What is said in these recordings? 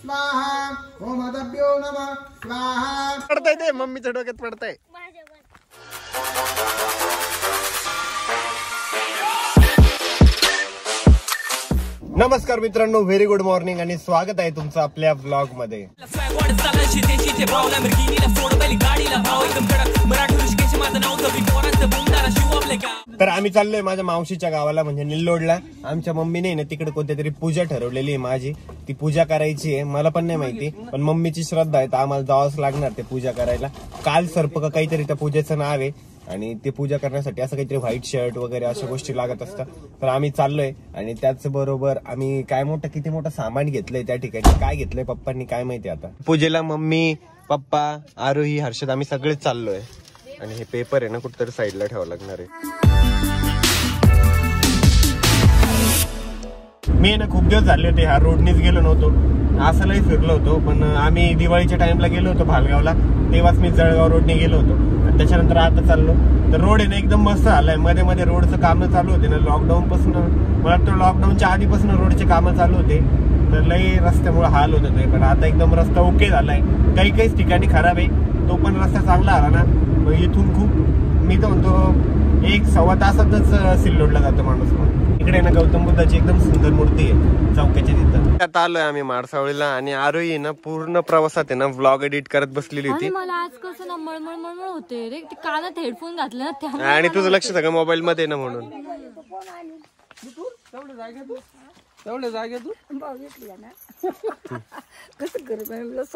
स्वाहा ओम अदभ्यो नमः स्वाहा। पडतंय ते मम्मीच्या डोक्यात पडतंय. नमस्कार मित्रांनो व्हेरी गुड मॉर्निंग आणि स्वागत आहे तुमचं आपल्या ब्लॉगमध्ये तर आम्ही चाललोय माझ्या मावशीच्या गावाला म्हणजे निल्लोडला. आमच्या मम्मीने ना तिकडे कोणत्या तरी पूजा ठरवलेली आहे माझी. ती पूजा करायची आहे मला पण नाही माहिती पण मम्मीची श्रद्धा आहे तर आम्हाला जावंच लागणार ते पूजा करायला. काल सर्प का काहीतरी त्या पूजेचं नाव आहे आणि ते पूजा करण्यासाठी असं काहीतरी व्हाईट शर्ट वगैरे अशा गोष्टी लागत असतात. तर आम्ही चाललोय आणि त्याचबरोबर आम्ही काय मोठं किती मोठं सामान घेतलंय त्या ठिकाणी? काय घेतलंय पप्पांनी काय माहिती आता? पूजेला मम्मी पप्पा आरोही हर्षद आम्ही सगळेच चाललोय. आणि हे पेपर आहे ना कुठतरी साईडला ठेवावं लागणार आहे. मी ना खूप दिवस झाले होते ह्या रोडनीच गेलो नव्हतो. आसालाही फिरलो होतो पण आम्ही दिवाळीच्या टाईमला गेलो होतो भालगावला. तेव्हाच मी जळगाव रोडने गेलो होतो. त्याच्यानंतर आता चाललो. तर रोड आहे ना एकदम मस्त आलाय. मध्ये मध्ये रोडचं कामं चालू होते ना लॉकडाऊन पासून मला वाटतं लॉकडाऊनच्या आधीपासून रोडचे कामं चालू होते. तर लई रस्त्यामुळे हाल होत होते पण आता एकदम रस्ता ओके झालाय. काही काहीच ठिकाणी खराब आहे. तो पण रस्ता चांगला आला ना मग इथून खूप मी तर म्हणतो एक सव्वा तासातच सिल्लोडला जातो माणूस मग इकडे ना गौतम बुद्धाची एकदम सुंदर मूर्ती आहे चौक्याच्या तिथं. आता आलोय आम्ही माडसावळीला आणि आरोही ना पूर्ण प्रवासात आहे ना व्लॉग एडिट करत बसलेली आणि होती मला आज कसं ना मळमळ मळमळ होते. रे ते कानात हेडफोन घातले ना त्यामुळे आणि तुझं लक्ष सगळं मोबाईल मध्ये ना म्हणून.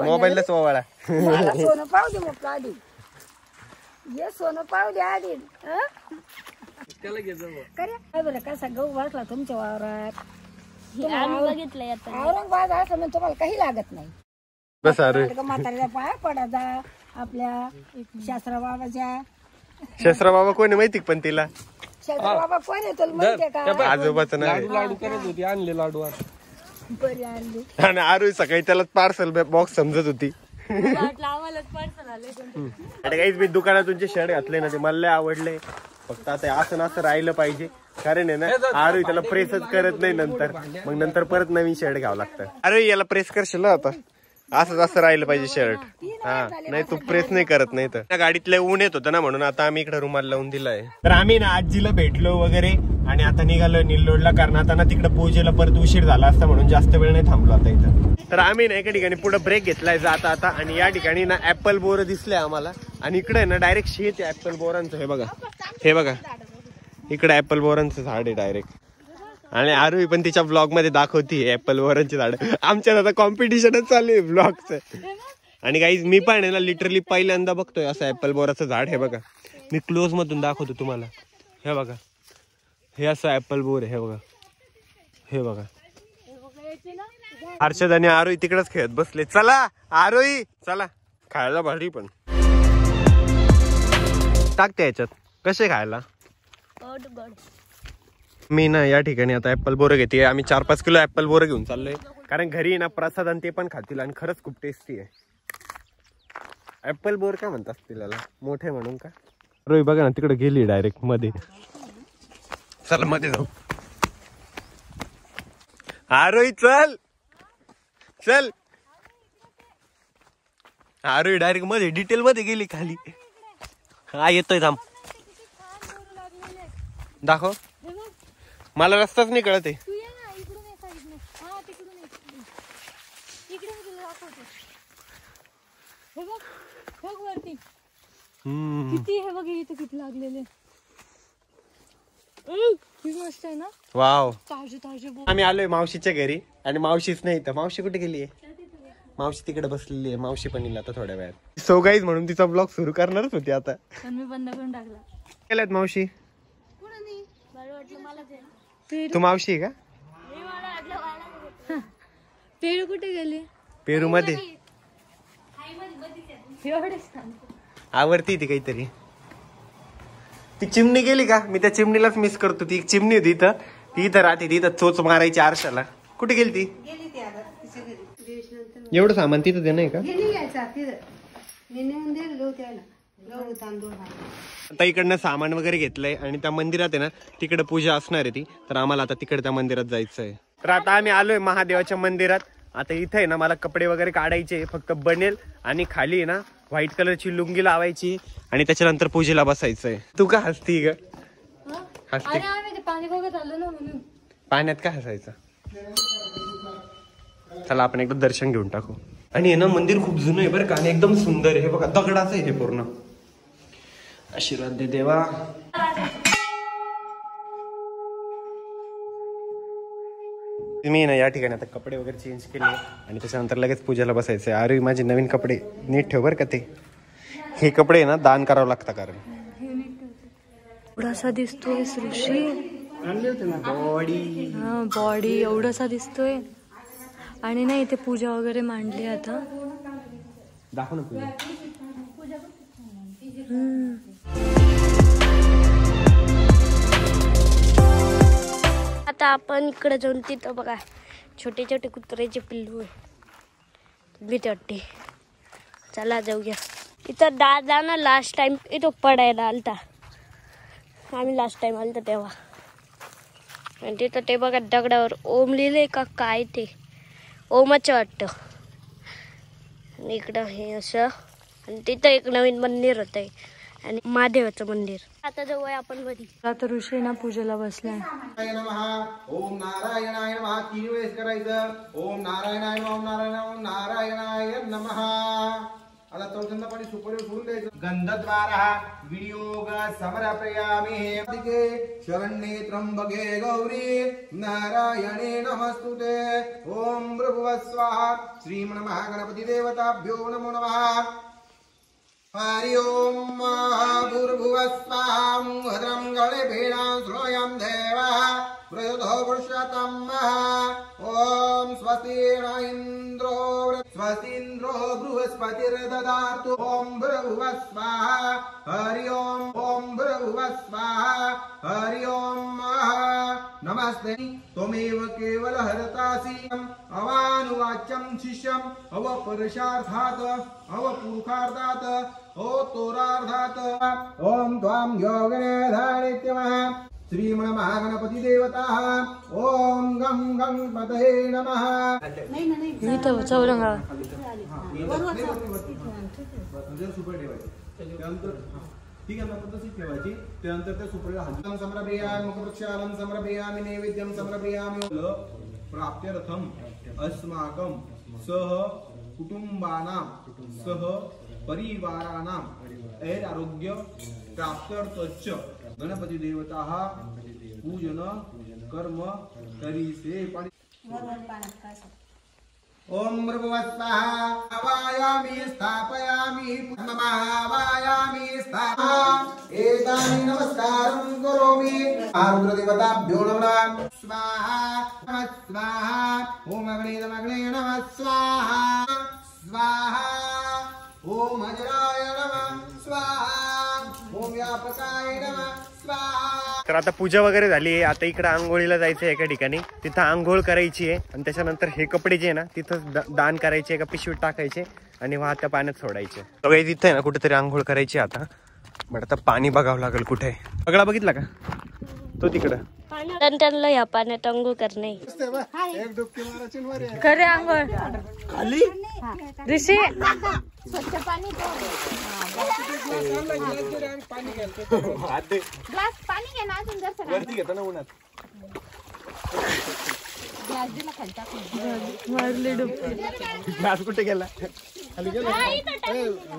मोबाईलच ओवाळा. मला सोनं पाहू दे मग आधी. ये सोनं पाहू दे आधी. हं? त्याला घे जवळ. करे काय बरं कसा गहू बसला तुमच्या वावरात. आम्ही बघितलंय आता. औरंगाबाद असं म्हणजे तुम्हाला काही लागत नाही. बस अरे का म्हाताऱ्याच्या पाया पडायचा आपल्या शास्त्रा बाबाच्या शस्त्र बाबा कोणी माहिती का पण तिला? शास्त्रा बाबा कोण आहे तुला माहितीये का? आजोबाचं नाही लाडू लाडू करत होती आणले लाडू आता बरी आणली. आणि आरोही सकाळी त्याला पार्सल बॉक्स समजत होती. वाटलं आम्हालाच पार्सल आले काहीच मी दुकानातून जे शर्ट घातले ना ते मला लय आवडले. फक्त आता असं ना असं राहिलं पाहिजे. कारण आहे ना आरोही त्याला प्रेसच करत नाही नंतर. मग नंतर परत नवीन शर्ट घ्यावं लागतं. अरे याला प्रेस करशील आता? असंच असं राहिलं पाहिजे शर्ट हा नाही तू प्रेस नाही करत नाही तर. त्या गाडीतलं ऊन येत होतं ना म्हणून आता आम्ही इकडे रुमाल लावून दिलाय. तर आम्ही ना आजीला भेटलो वगैरे आणि आता निघालो निल्लोडला कारण आता ना तिकडे पूजेला परत उशीर झाला असता म्हणून जास्त वेळ नाही थांबलो आता इथं. तर आम्ही ना एका ठिकाणी पुढे ब्रेक घेतलाय जाता आता आणि या ठिकाणी ना ऍपल बोर दिसले आम्हाला. आणि इकडे ना डायरेक्ट शेत आहे ऍपल बोरांचं हे बघा. हे बघा. इकडे ऍपल बोरांचं झाड आहे डायरेक्ट आणि आरोही पण तिच्या ब्लॉगमध्ये दाखवती ऍपल बोरांची झाड. आमच्यात आता कॉम्पिटिशनच चालू आहे ब्लॉगचं आणि काही मी पण आहे ना लिटरली पहिल्यांदा बघतोय असं ऍपल बोराचं झाड हे बघा. मी क्लोज मधून दाखवतो तुम्हाला. हे बघा. हे असं ऍपल बोर आहे हे बघा. हे बघा. हर्षद आणि आरोही तिकडेच खेळत बसले. चला आरोही! चला. खायला भारी पण. टाकते याच्यात. कसे खायला? मी ना या ठिकाणी आता ऍपल बोरं घेते. आम्ही चार पाच किलो ऍपल बोरं घेऊन चाललोय. कारण घरी ना प्रसाद आणि ते पण खातील आणि खरंच खूप टेस्टी आहे. ऍपल बोर काय म्हणतात तिला मोठे म्हणून का? रोही बघा ना तिकडे गेली डायरेक्टमध्ये. चलमध्ये जाऊ. हा रोही चल. चल. हा रोही डायरेक्टमध्ये डिटेल मध्ये गेली खाली. हा येतोय थांब. दाखव. मला रस्ताच नाही कळत आहे. हा हे. किती हे बघ इथे किती लागलेले. मस्त आहे ना. वाव. ताजे ताजे आम्ही आलोय मावशीच्या घरी आणि मावशीच नाही तर मावशी कुठे गेली आहे मावशी तिकडे बसलेली आहे. मावशी पण येईल आता थोड्या वेळात. सो गाईज म्हणून तिचा ब्लॉग सुरू करणारच होती आता. पण मी बंद करून टाकला. केल्यात मावशी? ते तू मावशी आहे का? पेरू कुठे गेले? पेरू मध्ये आवडती ती काहीतरी. ती चिमणी गेली का? मी त्या चिमणीलाच मिस करतो. ती एक चिमणी होती इथं. ती इथं राहते. ती इथं चोच मारायची आरशाला. कुठे गेली ती? एवढं सामान तिथं दे नाही का? आता इकडनं सामान वगैरे घेतलंय आणि त्या मंदिरात आहे ना तिकडे पूजा असणार आहे ती. तर आम्हाला आता तिकडे त्या मंदिरात जायचं आहे तर आता आम्ही आलोय महादेवाच्या मंदिरात. आता इथे आहे ना मला कपडे वगैरे काढायचे फक्त बनेल आणि खाली आहे ना व्हाईट कलरची लुंगी लावायची आणि त्याच्यानंतर पूजेला बसायचंय. तू का हसती ग? हसती. अरे आम्ही ते पाणी बघत आलो ना म्हणून. पाण्यात का हसायचं? चला आपण एकदा दर्शन घेऊन टाकू. आणि हे ना मंदिर खूप जुनं आहे बरं का आणि एकदम सुंदर आहे. हे बघा दगडाचं आहे हे पूर्ण. आशीर्वाद दे देवा. मी ना या ठिकाणी आता कपडे वगैरे चेंज केले. आणि त्याच्यानंतर लगेच पूजेला बसायचं आहे अरे माझे नवीन कपडे नीट ठेव बरं का ते. हे कपडे आहे ना दान करावं लागतं कारण. एवढासा दिसतोय सृष्टी. बॉडी हा बॉडी एवढासा दिसतोय. आणि नाही इथे पूजा वगैरे मांडली आता. दाखव ना पूजा. आता आपण इकडे जाऊन तिथं बघा छोटे छोटे कुत्र्याचे पिल्लू आहे. भीती वाटते. चला जाऊया. इथं दादा ना लास्ट टाइम इथं पडायला आलता. आम्ही लास्ट टाइम आलता तेव्हा. आणि तिथं ते बघा दगडावर ओम लिहिले का काय ते. ओमच वाटतं. आणि इकडं हे असं. आणि तिथं एक नवीन मंदिर होतं आणि महादेवाचं मंदिर. आता जाऊया आपण मध्ये आता ऋषी ना पूजेला बसलाय. नमः. ओम नारायणाय नमः. तीन वेळेस करायचं. ओम नारायणाय नमः. ओम नारायण ओम नारायणाय नमः. आता चौथ्यांदा पाणी सुपारी सोडून द्यायचं गंधद्वारा विनियोग समर्पयामि अधिके शरण्ये त्र्यंबके गौरी नारायणे नमस्तुते ओम भृभुव स्वाहा श्रीमन्महागणपती देवताभ्यो नमो नमः हरि ओम भूर्भुवः स्वाहा भद्रं गणेभेणां श्रोयं देवः प्रयुधो पुरुषोत्तम ॐ स्वस्ति न इन्द्रो स्वस्तीन्द्रो बृहस्पतिर्ददातु। ॐ भृभुवः स्वाहा। हरि ओम ॐ भृभुवः स्वाहा। हरि ओम नमस्ते। त्वमेव केवल हरतासि अवानुवाच्यं शिष्यम् अवपरुषार्थात् अवपुरुषार्थात् तोरार्थात् ॐ त्वां योगने धारित्यमः श्रीमन्महागणपती देवताः ॐ गं गणपतये नमः। इथं चौरंगा. सुपर ठेवायची. त्यानंतर ठीक आहे आपण तशीच ठेवायची. त्यानंतर त्या सुपरीला हजन समर्पयामि मुखप्रक्षालन समर्पयामि नैवेद्यं समर्पयामि प्राप्त्यर्थम अस्माकं सह कुटुंबानां सह परिवाराणां ऐरारोग्य प्राप्त्यर्थच गणपती देवताः पूजन, कर्म करीसे पाणी ओम भृभुवस्वः आवायामि, स्थापयामि नमावायामि स्थापा। एतानि नमस्कारं करोमि। आरुद्रदेवताभ्यो नमः। स्वाहा नमः स्वाहा। ॐ अग्ने नमग्ने नमः स्वाहा। स्वाहा। ॐ अजराय नमः। स्वाहा। ॐ व्यापकाय नमः। तर आता पूजा वगैरे झाली आहे. आता इकडे आंघोळीला जायचं आहे एका ठिकाणी. तिथं आंघोळ करायची आहे. आणि त्याच्यानंतर हे कपडे जे आहे ना तिथं द- दान करायचे एका पिशवीत टाकायचे आणि वाहत्या पाण्यात सोडायचे. सगळे तिथं आहे ना कुठेतरी आंघोळ करायची आता. बट आता पाणी बघावं लागेल कुठे सगळा बघितला का? तो तिकडं. त्यांना या पाण्यात अंघोळ करणे. खरे आंघोळ. वरती घेतो ना उन्हात. मारली डुबकी ग्लास कुठे गेला?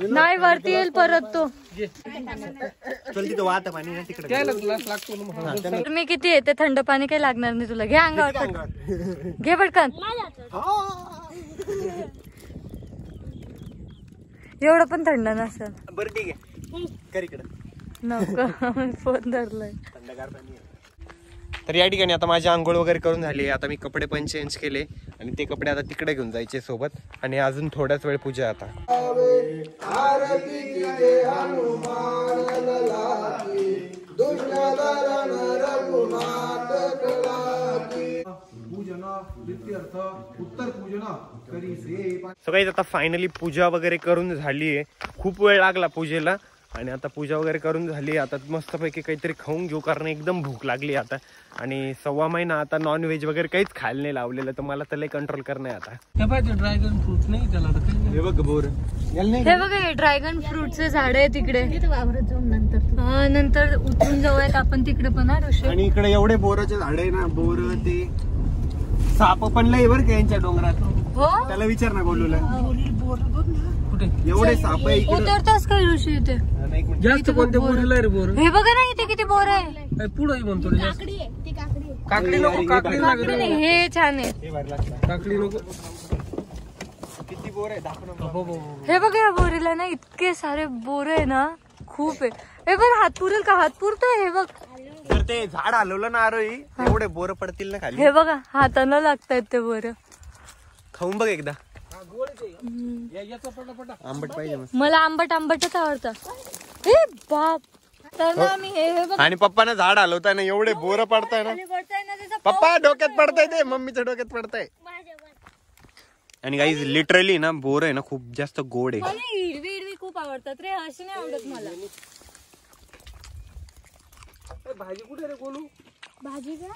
नाही वरती येईल परत तो. चल तिथं वाहतं पाणी ना तिकडे. ग्लास लागतो ना मग. तर मी किती येते? थंड पाणी काही लागणार नाही तुला. घे अंगावर पटकन. घे पटकन. एवढं पण थंड नसेल. बरं ठीक आहे. कर इकडं. नको फोन धरलाय. थंडगार पाणी आहे. तर या ठिकाणी आता माझी आंघोळ वगैरे करून झाली. आहे आता मी कपडे पण चेंज केले आणि ते कपडे आता तिकडे घेऊन जायचे सोबत. आणि अजून थोड्याच वेळ पूजा आता. पूजन द्वितीयर्थ उत्तर पूजन. से सो काही आता फायनली पूजा वगैरे करून झाली आहे. खूप वेळ लागला पूजेला. आणि आता पूजा वगैरे करून झाली आता मस्तपैकी काहीतरी खाऊन घेऊ कारण एकदम भूक लागली आता. आणि सव्वा महिना आता नॉन व्हेज वगैरे काहीच खायला नाही लावलेलं तर मला तर लई कंट्रोल करणं आता. हे पाहिजे ड्रॅगन फ्रूट नाही त्याला. हे बघ बोर. हे बघा हे ड्रॅगन फ्रूटचे झाड आहे तिकडे हा नंतर उतरून जाऊयात आपण तिकडे पण आणि इकडे एवढे बोराचे झाड आहे ना बोर ते साप पण लय बरं का यांच्या डोंगरात. हो? त्याला विचार ना बोलूला कुठे? एवढे साप आहे इकडे. काय ऋषी इथे. जास्त कोणत्या बोरीला रे बोर. हे बघा ना इथे किती बोर आहे. पुढे म्हणतो रे जास्त. काकडी नको काकडी लागेल नाही, हे छान आहे. हे भारी लागतं. काकडी नको. किती बोर आहे? दाखव ना. हो, हो, हो. हे बघा या बोरीला ना इतके सारे बोर आहे ना खूप आहे. हे बघ हात पुरेल का? हात पुरतोय हे बघ. तर ते झाड हलवलं ना आरोही एवढे बोर पडतील ना खाली. हे बघा हातानं लागतायत ते बोर. खाऊन बघ एकदा. हा, गोळीच आहे. या- याचा पटापटा आंबट पाहिजे. मला आंबट आंबटच आवडतं. हे बाप. तर ना हे हे बघ. आणि पप्पानं झाड हलवताय ना एवढे बोर पडताय ना. खाली पडतंय ना त्याचा पप्पा डोक्यात पडताय ते. मम्मीच्या डोक्यात पडताय. आणि काही लिटरली ना बोर आहे ना खूप जास्त गोड आहे. मला हिरवी हिरवी खूप आवडतात रे. अशी नाही आवडत मला. ए, भाजी कुठे रे कोणू भाजी का.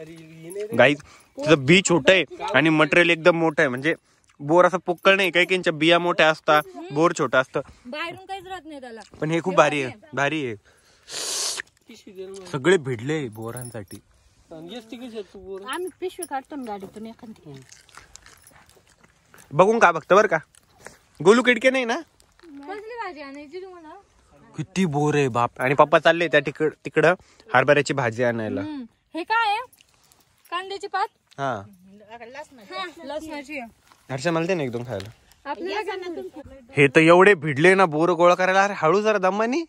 गाई तिचं बी छोट आहे आणि मटेरियल एकदम मोठं आहे. म्हणजे बोर असं पोकळ नाही. काही काहींच्या बिया मोठ्या असतात बोर छोटं असतं. बाहेरून काहीच राहत नाही त्याला. पण हे खूप भारी आहे. भारी आहे. सगळे भिडले बोरांसाठी. आम्ही पिशवी काढतो ना गाडीतून एखादी बघून का बघतं बरं का? गोलू किडके नाही ना? कसली भाजी आणायची तुम्हाला? किती बोर आहे बाप. आणि पप्पा चालले त्या तिकड तिकडं हरभऱ्याची भाजी आणायला. हे काय कांद्याची पात? हा. लसणाची. हर्षा मला दे ना एकदम खायला? हे तर एवढे भिडले ना बोर गोळा करायला. अरे हळू जरा दमानी.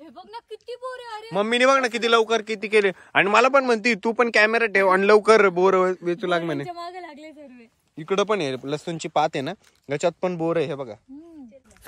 हे बघ ना किती बोर आहे अरे. मम्मीने बघ ना किती लवकर किती केले. आणि मला पण म्हणती तू पण कॅमेरा ठेव आणि लवकर बोर वेचू लाग म्हणे. त्याच्यामागे लागले सर्व. इकडं पण आहे लसूणची पात आहे ना. याच्यात पण बोर आहे हे बघा.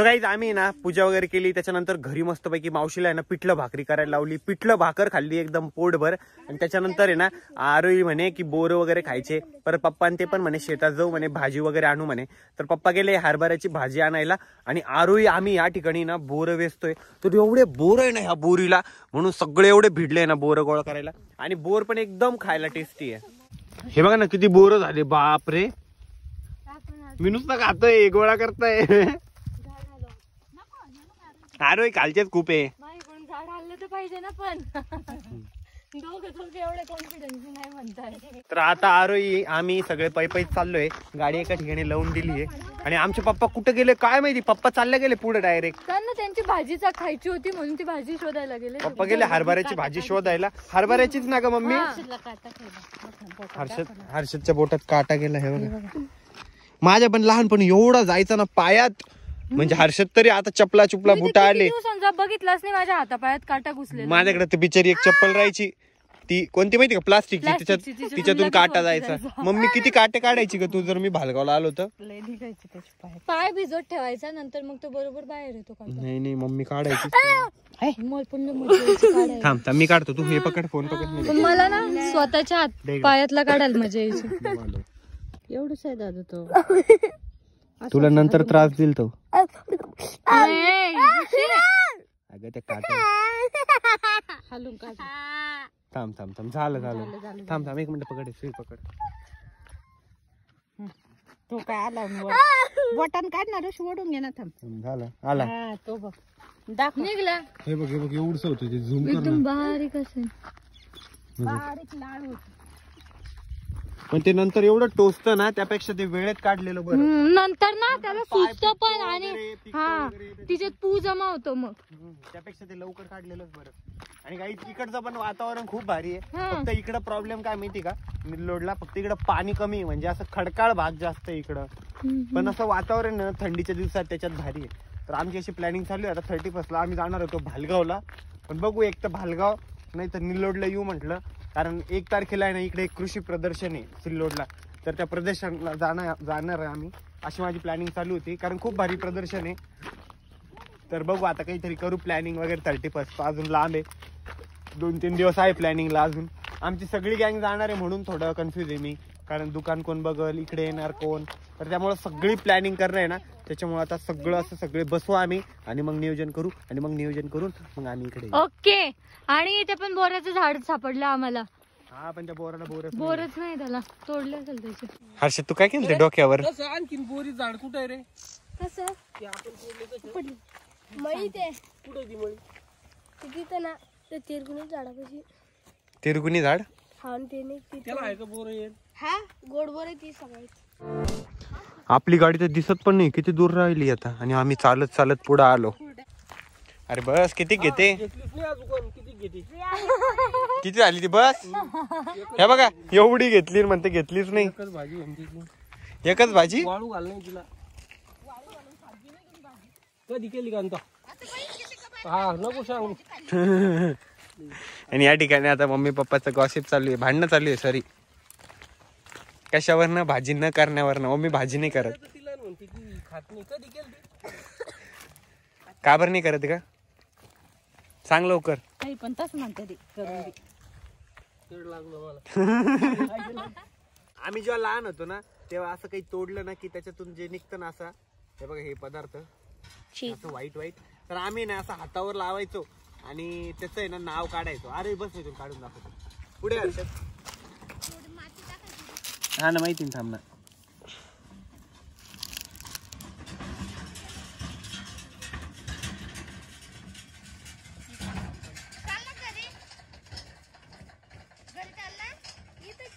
सो काही आम्ही ना पूजा वगैरे केली त्याच्यानंतर घरी मस्तपैकी मावशीला आहे ना पिठलं भाकरी करायला लावली. पिठलं भाकर खाल्ली एकदम पोटभर. आणि त्याच्यानंतर आहे ना आरोही म्हणे की बोर वगैरे खायचे. परत पप्पा ते पण म्हणे शेतात जाऊ म्हणे भाजी वगैरे आणू म्हणे. तर पप्पा गेले हरभऱ्याची भाजी आणायला. आणि आरोही आम्ही या ठिकाणी ना बोर वेचतोय. तर एवढे बोर आहे ना ह्या बोरीला. म्हणून सगळे एवढे भिडले ना बोर गोळा करायला. आणि बोर पण एकदम खायला टेस्टी आहे. हे बघा ना किती बोर झाले. बाप रे मी नुसतं खातोय गोळा करताय. अरे कालचेच खूप आहे. माझ्याकडून झाड हल्लं तर पाहिजे ना पण. दोघं दोघं एवढे कॉन्फिडन्स नाही म्हणताय. तर आता आरोही आम्ही सगळे पै पै चाललोय. गाडी एका ठिकाणी लावून दिली आहे. आणि आमचे पप्पा कुठे गेले काय माहिती? पप्पा चालले गेले पुढे डायरेक्ट त्यांना त्यांची भाजीचा खायची होती म्हणून ती भाजी शोधायला गेले. पप्पा गेले हरभऱ्याची भाजी शोधायला. हरभऱ्याचीच ना ग मम्मी? हर्षद हर्षदच्या बोटात काटा गेला हे बघा. माझ्या पण लहानपणी एवढा जायचा ना पायात. म्हणजे हर्षद तरी आता चपला चुपला बुटा आले दिवसांचा बघितलाच नाही माझ्या हातापायात काटा घुसलेला. माझ्याकडे तर बिचारी एक चप्पल राहायची. ती कोणती माहिती का? प्लास्टिकची. त्याच्यात तिच्यातून काटा जायचा. जायचा. मम्मी किती काटे काढायची का तू जर मी भालगावला आलो तर? पाय. भिजत ठेवायचा नंतर मग तो बरोबर बाहेर येतो काटा. नाही नाही मम्मी काढायची. थांब थांब मी काढतो. तू हे पकड फोन पकड. मी मला ना स्वतःच्या हात पायातला काढायला मजा यायची. एवढंच आहे दादा तो. तुला नंतर त्रास देईल तो. अगं ते काटा हालून काढ. थांब थांब थांब. झालं झालं. थांब थांब. एक मिनिट पकड सुई पकड. तो काय आला बटन काढणार ओढून घे ना थांब. थांब, झालं. आला. हा तो बघ. दाखव. निघला. हे बघ हे बघ एवढंच होतं झूम एकदम बारीक असेल. बारीक लाळ होती. पण ते नंतर एवढं टोचतं ना त्यापेक्षा ते वेळेत काढलेलं बरं. नंतर ना त्याला सुचतं पण आणि हा. तिच्यात पू जमा होतो मग. त्यापेक्षा ते लवकर काढलेलंच बरं. आणि काही इकडचं पण वातावरण खूप भारी आहे. फक्त इकडं प्रॉब्लेम काय माहिती का? मिरलोडला फक्त इकडं पाणी कमी म्हणजे असं खडकाळ भाग जास्त इकडं. पण असं वातावरण थंडीच्या दिवसात त्याच्यात भारी आहे. तर आमची अशी प्लॅनिंग चालू आहे. आता थर्टी फर्स्टला आम्ही जाणार होतो भालगावला. पण बघू एक तर भालगाव नाही तर निल्लोडला येऊ म्हटलं. कारण एक तारखेला आहे ना इकडे एक कृषी प्रदर्शन आहे सिल्लोडला. तर त्या प्रदर्शनाला जाणार जाणार आहे आम्ही. अशी माझी प्लॅनिंग चालू होती कारण खूप भारी प्रदर्शन आहे. तर बघू आता काहीतरी करू प्लॅनिंग वगैरे थर्टी फर्स्ट अजून लांब आहे. दोन तीन दिवस आहे प्लॅनिंगला अजून. आमची सगळी गँग जाणार आहे म्हणून थोडं कन्फ्युज आहे मी. कारण दुकान कोण बघल इकडे येणार कोण? तर त्यामुळे सगळी प्लॅनिंग करणं आहे ना त्याच्यामुळे आता सगळं असं सगळे बसू आम्ही आणि मग नियोजन करू आणि मग नियोजन करून मग आम्ही इकडे येऊ. ओके. आणि इथे पण बोराचं झाड सापडलं आम्हाला. हा पण त्या बोराला बोरच बोरच नाही त्याला. तोडले असेल त्याचे. हर्षद तू काय केलं डोक्यावर? कसं आणखीन बोरी झाड? कुठं आहे रे? कसं? ते आपण तोडले ते कुठं ती मळी? तिथं ना ते तिरकुणी झाडापाशी. तिरगुनी झाड? हा आणि ते नाही तिथं. त्याला आहे का बोर येईल हा गोड बोर आहे ती सगळी. आपली गाडी तर दिसत पण नाही. किती दूर राहिली आता? आणि आम्ही चालत चालत पुढे आलो. अरे बस किती घेते? किती घेते? किती झाली ती बस? हे बघा एवढी घेतली म्हणते घेतलीच नाही. एकच भाजी कधी केली का हा नको सांगू. आणि या ठिकाणी आता मम्मी पप्पाचं गॉसिप चालू आहे. भांडणं चालू आहे सॉरी कशावरनं? भाजी न करण्यावरनं. मम्मी भाजी नाही करत. तर तिला म्हणते की खात नाही. कधी केली ती? का बरं नाही करत का सांग लवकर. काही पण तसं म्हणते ते करून दे. तेड लागलं मला. आम्ही जेव्हा लहान होतो ना तेव्हा असं काही तोडलं ना की त्याच्यातून जे निघतं ना असा हे बघा हे पदार्थ. असं वाईट वाईट तर आम्ही ना असं हातावर लावायचो आणि त्याचं आहे ना नाव काढायचो. अरे बस इथून काढून दाखवतो. पुढे हर्षद हा ना माहिती ना थांब ना.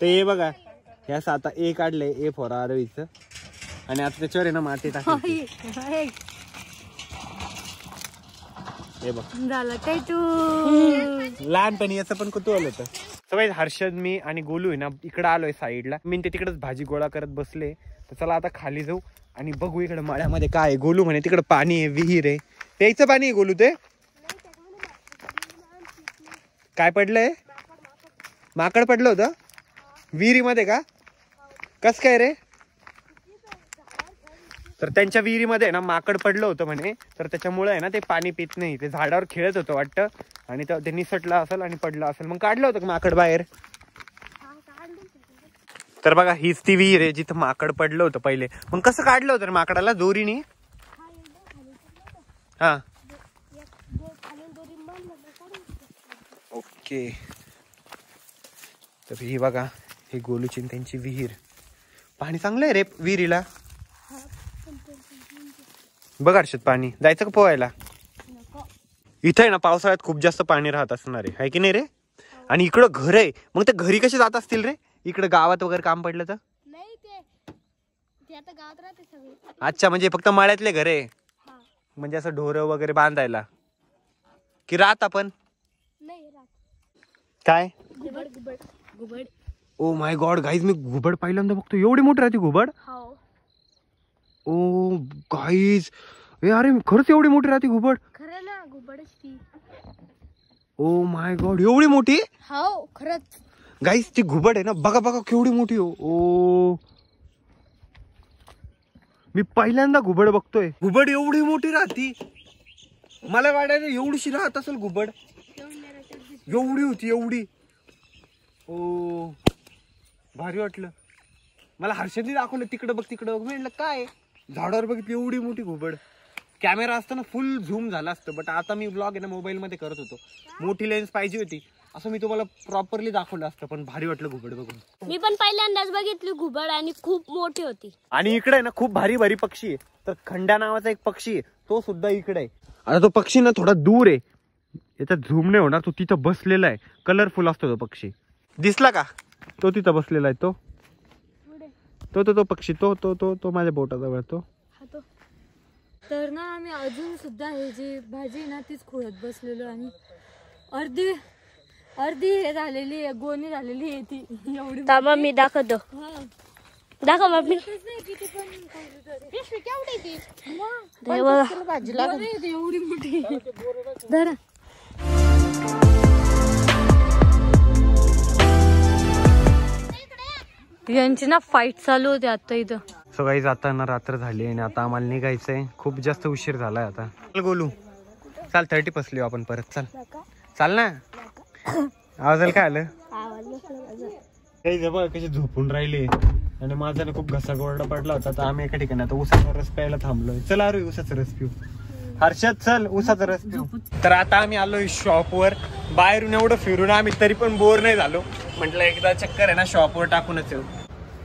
ते हे बघा हे असं आता ए काढलंय ए फॉर आरवीचं. आणि आता त्याच्यावर आहे ना माती टाकायची. हे बघ. झालं काय तू? लहानपणी याचं पण कुतूहल होतं. सगळे हर्षद मी आणि गोलू आहे ना इकडं आलोय साईडला. मी ते तिकडंच भाजी गोळा करत बसले. तर चला आता खाली जाऊ आणि बघू इकडे मळ्यामध्ये काय आहे. गोलू म्हणे तिकडं पाणी आहे विहीर आहे. प्यायचं पाणी आहे गोलू ते? काय पडलंय? माकड पडलं होतं? विहिरीमध्ये का? कस काय रे? तर त्यांच्या विहिरीमध्ये ना माकड पडलं होतं म्हणे. तर त्याच्यामुळे आहे ना ते पाणी पित नाही. ते झाडावर खेळत होतं वाटतं. आणि ते निसटलं असेल आणि पडलं असेल. मग काढलं होतं माकड बाहेर? तर बघा हीच ती विहीर आहे जिथं माकड पडलं होतं पहिले. मग कसं काढलं होतं माकडाला? दोरीने? हा. ओके. तर ही बघा हे गोलूचिन त्यांची विहीर. पाणी चांगलं आहे रे विहिरीला? बघ हर्षद पाणी. जायचं का पोहायला? इथं आहे ना पावसाळ्यात खूप जास्त पाणी राहत असणार आहे. है की नाही रे? आणि इकडं घर आहे. मग ते घरी कसे जात असतील रे? इकडं गावात वगैरे काम पडलं तर? नाही ते ते आता गावात राहते सगळे. अच्छा म्हणजे फक्त मळ्यातले घर आहे? हा. म्हणजे असं ढोरं वगैरे बांधायला. की राहत आपण? काय? ओ माय गॉड गाईज मी घुबड पहिल्यांदा बघतो एवढी मोठी राहते घुबड हो. ओ गाईज ए अरे खरंच एवढी मोठी राहते घुबड? खरं ना घुबडच ती. ओ माय गॉड एवढी मोठी? हो खरंच. गाईज ती घुबड आहे ना. बघा बघा केवढी मोठी हो ओ. मी पहिल्यांदा घुबड बघतोय. घुबड एवढी मोठी राहती? मला वाटायचं एवढीशी राहत असेल घुबड. एवढी होती एवढी. ओ. भारी वाटलं. मला हर्षदने दाखवलं तिकडं बघ तिकडं बघ. मी म्हटलं काय झाडावर बघितली एवढी मोठी घुबड. कॅमेरा असताना फुल झूम झाला असतं बट आता मी ब्लॉग आहे ना मोबाईल मध्ये करत होतो. मोठी लेन्स पाहिजे होती. असं मी तुम्हाला प्रॉपरली दाखवलं असतं पण भारी वाटलं घुबड बघून. मी पण पहिल्यांदाच बघितली घुबड आणि खूप मोठी होती. आणि इकडे ना खूप भारी भारी पक्षी आहे. तर खंड्या नावाचा एक पक्षी आहे तो सुद्धा इकडे आहे. आता तो पक्षी ना थोडा दूर आहे. याच्यात झूम नाही होणार तो तिथं बसलेला आहे. कलरफुल असतो तो पक्षी. दिसला का? तो तिथं बसलेला आहे तो. तो तो तो पक्षी तो तो तो तो माझ्या बोटाजवळ तो. तर ना आम्ही अजून सुद्धा हे जी भाजी आहे ना तीच खोळत बसलेलो आणि अर्धी अर्धी हे झालेली आहे गोणी झालेली आहे ती. एवढी थांबा मी दाखवतो. दाखव मम्मी पिशवी केवढी ती? हे बघा. भाजी लागत बरं आहे ती एवढी मोठी. धरा. यांची ना फाईट चालू होती आता इथं. सो काही जाताना रात्र झाली आणि आता आम्हाला निघायचंय. खूप जास्त उशीर झालाय आता. चल गोलू. चाल थर्टी पसली आपण परत. चल. चाल ना. आवाजाला काय आलं? काही बघ कसे झोपून राहिले. आणि माझा ना खूप घसा गोरडा पडला होता. तर आम्ही एका ठिकाणी आता उसाचा रस प्यायला थांबलोय. चल अरे उसाचा रस पिऊ. हर्षद चल उसाचा रस पिऊ. तर आता आम्ही आलोय शॉपवर बाहेरून एवढं फिरून आम्ही तरी पण बोर नाही झालो. म्हटलं एकदा चक्कर आहे ना शॉपवर टाकूनच येऊ.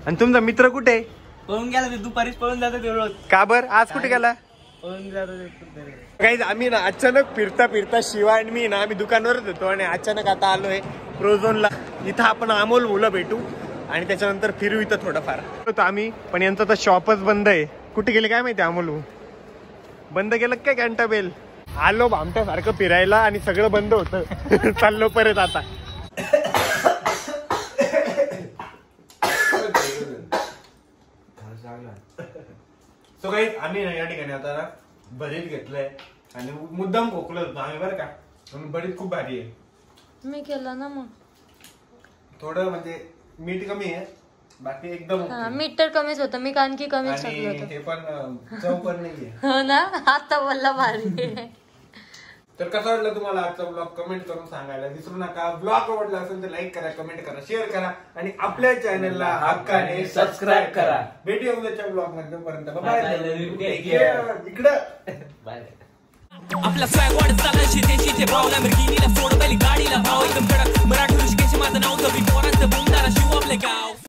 आणि तुमचा मित्र कुठे? पळून गेला ते दुपारीच पळून जातो ते रोज. का बर? आज कुठे गेला? पळून जातो ते कुठेतरी. काही आम्ही ना अचानक फिरता फिरता शिवा आणि मी ना आम्ही दुकानवरच होतो आणि अचानक आता आलोय प्रोझोनला इथं आपण अमोल मुलं भेटू आणि त्याच्यानंतर फिरू इथं थोडंफार. होतो आम्ही पण यांचं तर शॉपच बंद आहे. कुठे गेले काय माहिती अमोल? भाऊ? बंद केलं काय कॅन्टाबेल आलो आमच्यासारखं फिरायला आणि सगळं बंद होतं. चाललो परत आता. सो काही आम्ही ना या ठिकाणी आता ना भरीत घेतलंय आणि मुद्दाम खोकलं होतो. आम्ही बरं का? म्हणून भरीत खूप भारी आहे. मी केलं ना मग. थोडं म्हणजे मीठ कमी आहे. बाकी एकदम okay. हा, मीठ तर कमीच होतं. मी आणखी कमीच आणि होतं. हे पण अं, चव पण नाहीये. हो ना? आता बोलला भारी तर कसा वाटला तुम्हाला आजचा ब्लॉग कमेंट करून सांगायला. विसरू नका. ब्लॉग आवडला असेल तर लाईक करा कमेंट करा शेअर करा आणि आपल्या चॅनलला हक्काने सबस्क्राईब करा. भेटूया उद्याच्या ब्लॉगमध्ये. पर्यंत. इकडं. बाय आपला स्वॅग वाढत चालला शितेची ते भाव लॅम्बोर्गिनीला सोड पहिली गाडीला भाव एकदम कडक. मराठी ऋषिकेश माझं नाव तर पोरांचं बुमदारा शिव आपले गाव.